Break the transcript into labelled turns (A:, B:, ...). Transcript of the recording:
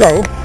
A: So